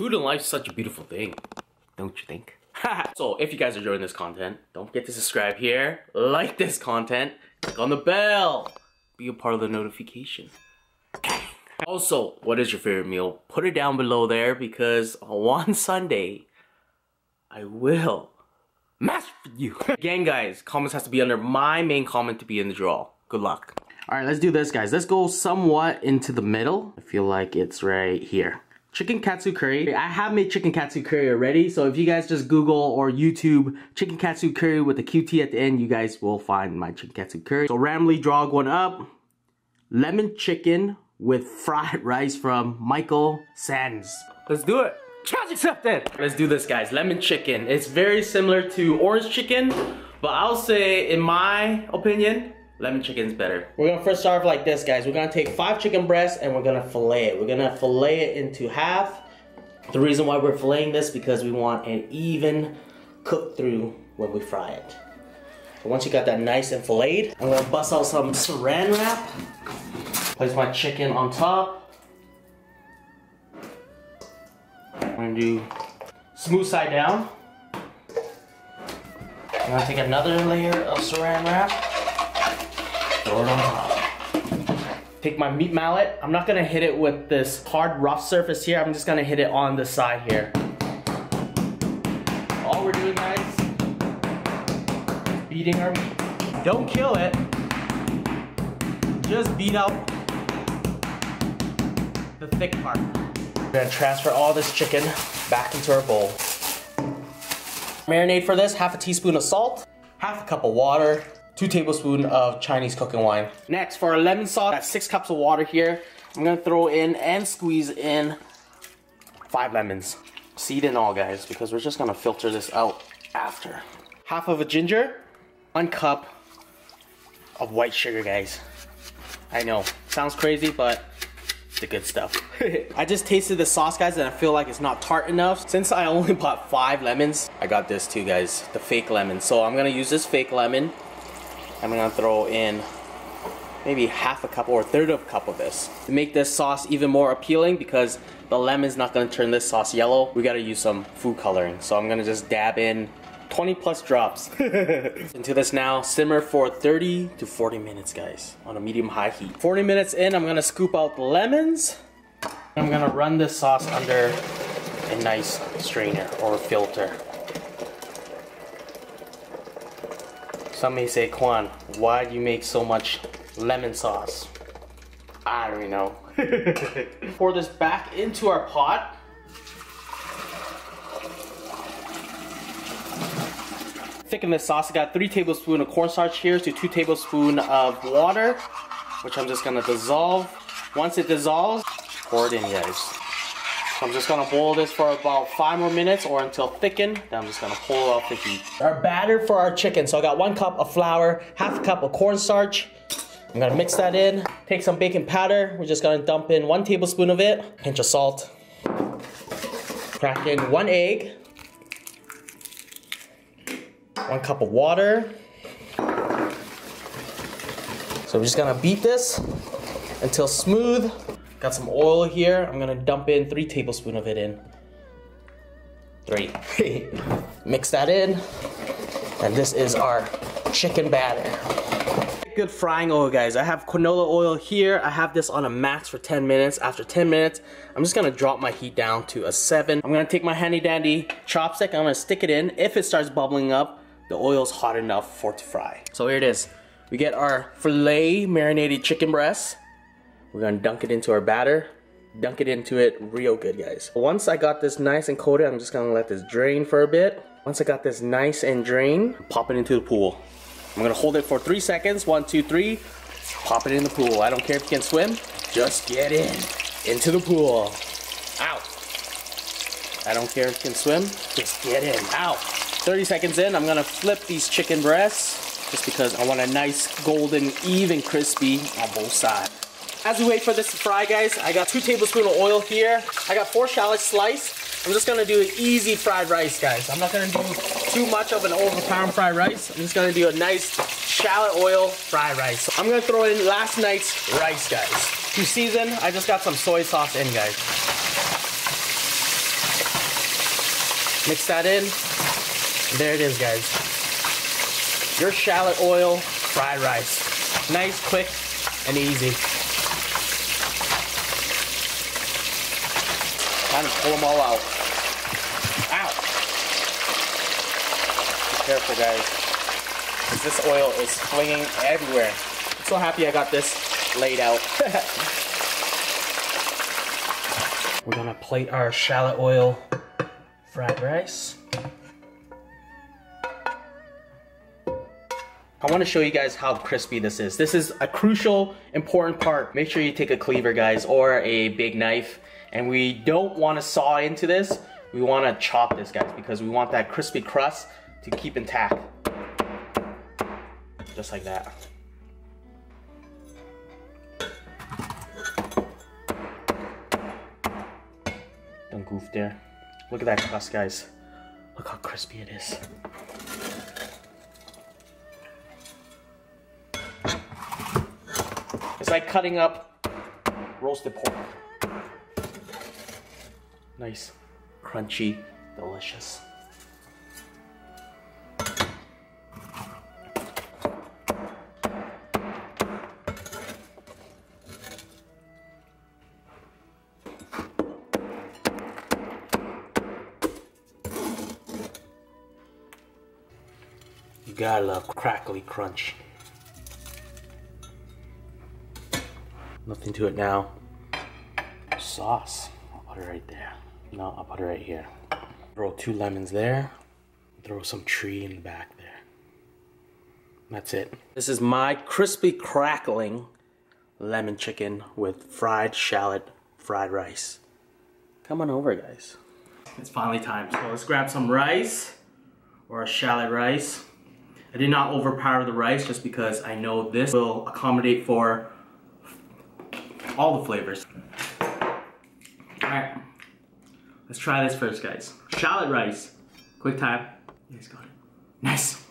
Food and life is such a beautiful thing, don't you think? so if you guys are enjoying this content, don't forget to subscribe here, like this content, click on the bell, be a part of the notification. Also, what is your favorite meal? Put it down below there because on Sunday, I will mash for you. Again, guys, comments has to be under my main comment to be in the draw. Good luck. All right, let's do this, guys. Let's go somewhat into the middle. I feel like it's right here chicken katsu curry. I have made chicken katsu curry already, so if you guys just Google or YouTube chicken katsu curry with a QT at the end, you guys will find my chicken katsu curry. So randomly draw one up. Lemon chicken with fried rice from Michael Sands. Let's do it. Challenge accepted. Let's do this, guys. Lemon chicken. It's very similar to orange chicken, but I'll say, in my opinion, lemon chicken's better. We're gonna first start off like this, guys. We're gonna take five chicken breasts and we're gonna fillet it. We're gonna fillet it into half. The reason why we're filleting this because we want an even cook through when we fry it. Once you got that nice and filleted, I'm gonna bust out some saran wrap. Place my chicken on top. I'm gonna do smooth side down. I'm gonna take another layer of saran wrap. Throw it on top. Take my meat mallet. I'm not gonna hit it with this hard rough surface here. I'm just gonna hit it on the side here. All we're doing guys, is beating our meat. Don't kill it. Just beat out the thick part. We're gonna transfer all this chicken back into our bowl. Marinade for this, half a teaspoon of salt, half a cup of water, two tablespoons of Chinese cooking wine. Next, for our lemon sauce, got six cups of water here. I'm gonna throw in and squeeze in five lemons. Seed and all, guys, because we're just gonna filter this out after. Half of a ginger, one cup of white sugar, guys. I know, sounds crazy, but the good stuff. I just tasted the sauce, guys, and I feel like it's not tart enough. Since I only bought five lemons, I got this too, guys, the fake lemon. So I'm gonna use this fake lemon I'm gonna throw in maybe half a cup or a third of a cup of this. To make this sauce even more appealing because the lemon's not gonna turn this sauce yellow, we gotta use some food coloring. So I'm gonna just dab in 20 plus drops into this now. Simmer for 30 to 40 minutes, guys, on a medium high heat. 40 minutes in, I'm gonna scoop out the lemons. I'm gonna run this sauce under a nice strainer or filter. Some may say, Quang, why do you make so much lemon sauce? I don't know. Pour this back into our pot. Thicken this sauce. I got three tablespoons of cornstarch here to two tablespoons of water, which I'm just gonna dissolve. Once it dissolves, pour it in, guys. So I'm just gonna boil this for about five more minutes or until thickened. Then I'm just gonna pull off the heat. Our batter for our chicken. So I got one cup of flour, half a cup of cornstarch. I'm gonna mix that in. Take some baking powder. We're just gonna dump in one tablespoon of it. Pinch of salt. Crack in one egg. One cup of water. So we're just gonna beat this until smooth. Got some oil here. I'm gonna dump in three tablespoons of it in. Three. Mix that in. And this is our chicken batter. Good frying oil, guys. I have canola oil here. I have this on a max for 10 minutes. After 10 minutes, I'm just gonna drop my heat down to a seven. I'm gonna take my handy dandy chopstick. I'm gonna stick it in. If it starts bubbling up, the oil's hot enough for it to fry. So here it is. We get our filet marinated chicken breast. We're gonna dunk it into our batter. Dunk it into it real good, guys. Once I got this nice and coated, I'm just gonna let this drain for a bit. Once I got this nice and drained, pop it into the pool. I'm gonna hold it for three seconds. One, two, three. Pop it in the pool. I don't care if you can swim. Just get in. Into the pool. Out. I don't care if you can swim. Just get in. Out. 30 seconds in, I'm gonna flip these chicken breasts just because I want a nice golden, even crispy on both sides. As we wait for this to fry, guys, I got two tablespoons of oil here. I got four shallots sliced. I'm just gonna do an easy fried rice, guys. I'm not gonna do too much of an overpowering fried rice. I'm just gonna do a nice shallot oil fried rice. So I'm gonna throw in last night's rice, guys. To season, I just got some soy sauce in, guys. Mix that in. There it is, guys. Your shallot oil fried rice. Nice, quick, and easy. Time to pull them all out. Ow! Be careful, guys. Because this oil is flinging everywhere. I'm so happy I got this laid out. We're gonna plate our shallot oil fried rice. I want to show you guys how crispy this is. This is a crucial, important part. Make sure you take a cleaver, guys, or a big knife. And we don't want to saw into this. We want to chop this, guys, because we want that crispy crust to keep intact. Just like that. Don't goof there. Look at that crust, guys. Look how crispy it is. It's like cutting up roasted pork. Nice, crunchy, delicious. You gotta love crackly crunch. Nothing to it now. Sauce. I'll put it right there. No, I'll put it right here. Throw two lemons there. Throw some tree in the back there. That's it. This is my crispy crackling lemon chicken with fried shallot fried rice. Come on over, guys. It's finally time. So let's grab some rice or a shallot rice. I did not overpower the rice just because I know this will accommodate for all the flavors. Alright, let's try this first, guys. Shallot rice. Quick time. You got it. Nice.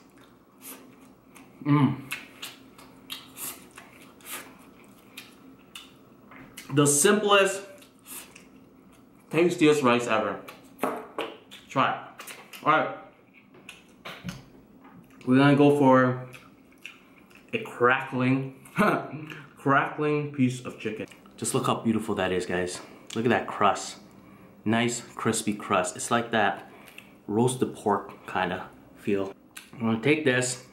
Mmm. The simplest, tastiest rice ever. Try it. Alright. We're gonna go for a crackling, crackling piece of chicken. Just look how beautiful that is, guys. Look at that crust. Nice, crispy crust. It's like that roasted pork kind of feel. I'm gonna take this,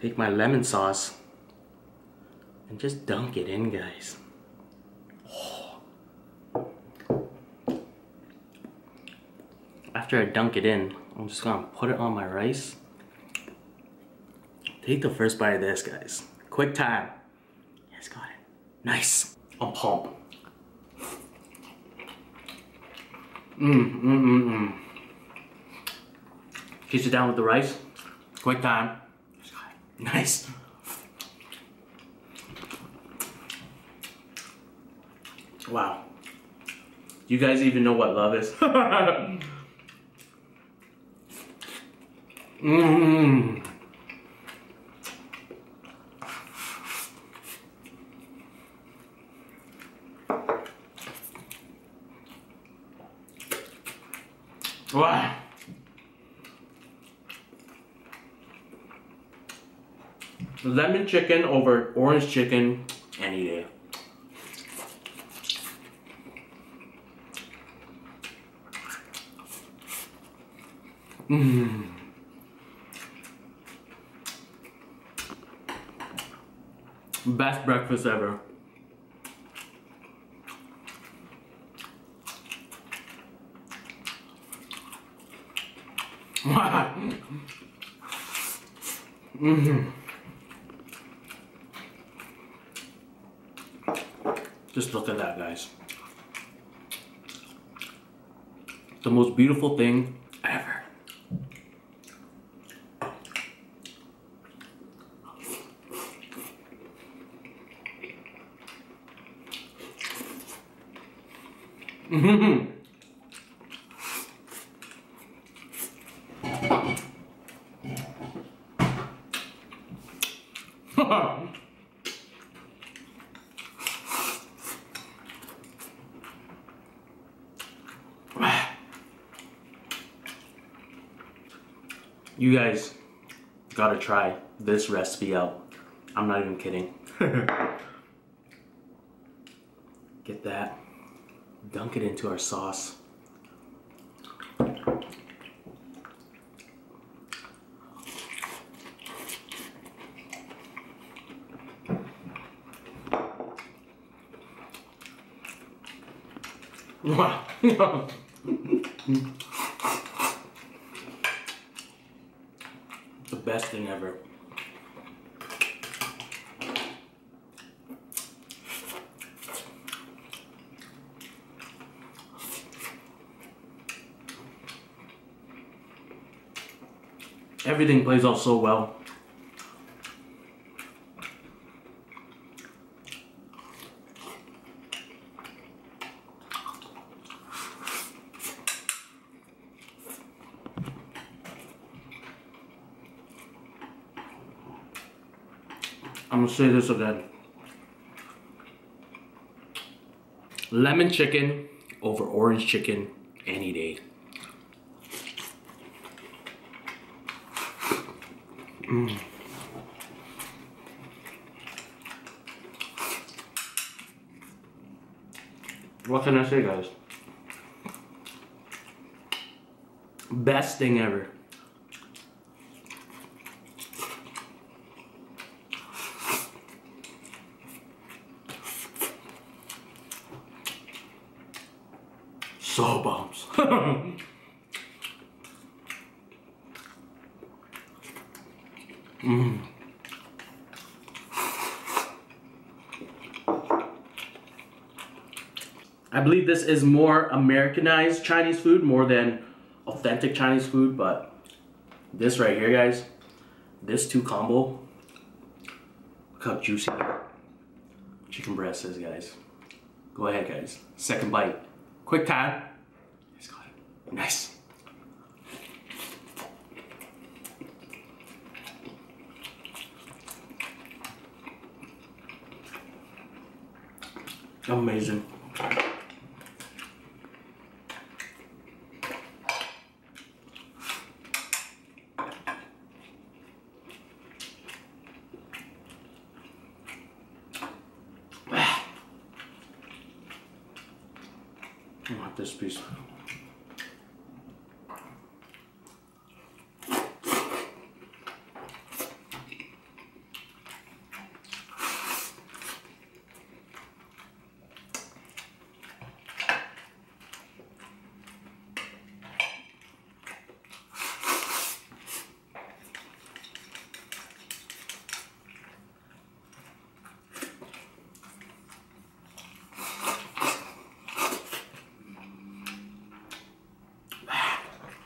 take my lemon sauce, and just dunk it in, guys. After I dunk it in, I'm just gonna put it on my rice. Take the first bite of this, guys. Quick time. Yes, got it. Nice. I'm pumped. Mmm, mmm, mmm, mmm. Kiss it down with the rice. Quick time. Yes, got it. Nice. Wow. You guys even know what love is? Mmm. Wow. Lemon chicken over orange chicken any day. Mmm. Best breakfast ever. Mm-hmm. Just look at that, guys. The most beautiful thing ever. Mm-hmm. You guys gotta try this recipe out. I'm not even kidding. Get that. Dunk it into our sauce. Wow. best thing ever. Everything plays out so well. I'm gonna say this again. Lemon chicken over orange chicken any day. Mm. What can I say, guys? Best thing ever. So bombs. Mm. I believe this is more Americanized Chinese food more than authentic Chinese food, but this right here, guys, this two combo, look how juicy chicken breast is, guys. Go ahead, guys. Second bite. Quick time. Nice. Amazing. I want this piece.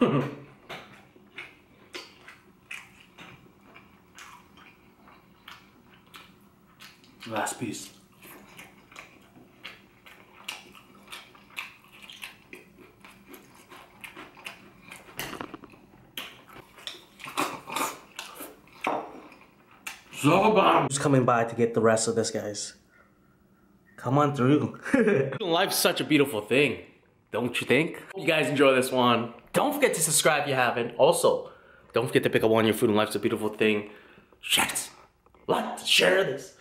Last piece. So bomb. Who's coming by to get the rest of this, guys? Come on through. Life's such a beautiful thing, don't you think? Hope you guys enjoy this one. Don't forget to subscribe if you haven't. Also, don't forget to pick up one. Your food and life's a beautiful thing. Shit. Like, share this.